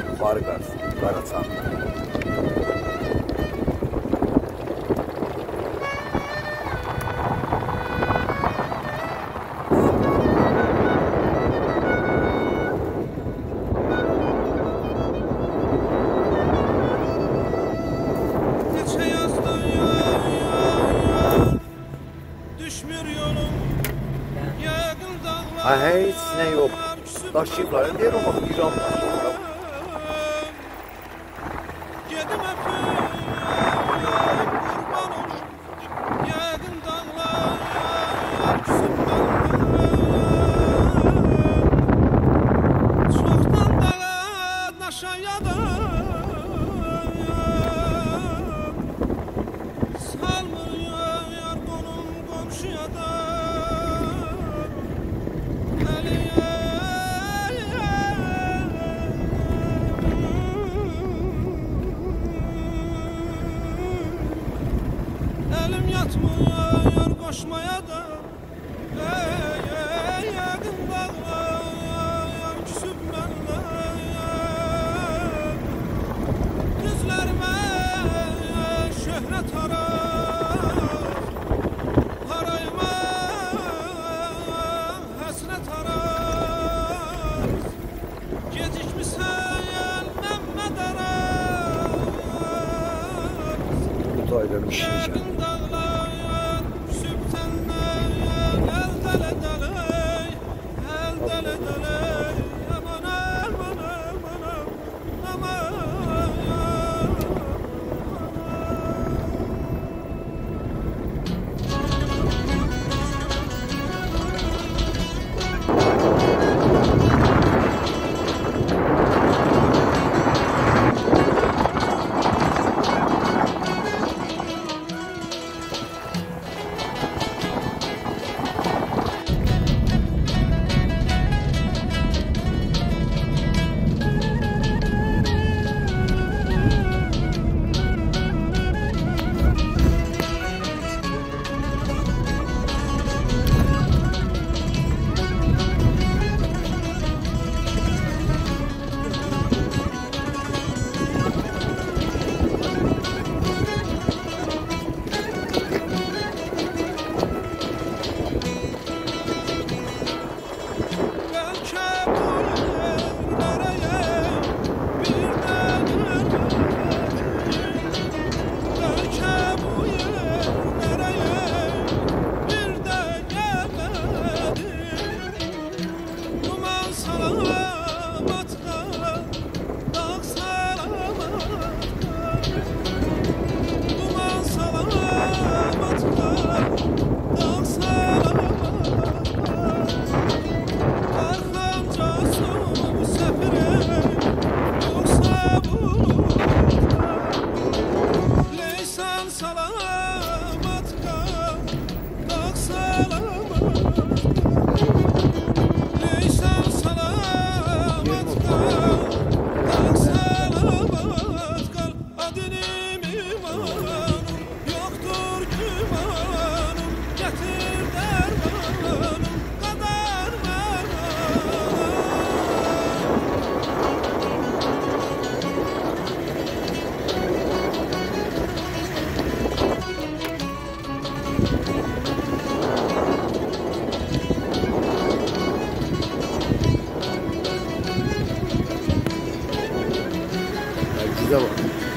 da Vargas, Garatan. Ha heç nə yox. Daşıyıblar, deyir o vaxt İran var. dia de uma. Yetmiyor koşmaya da. Hey. Go.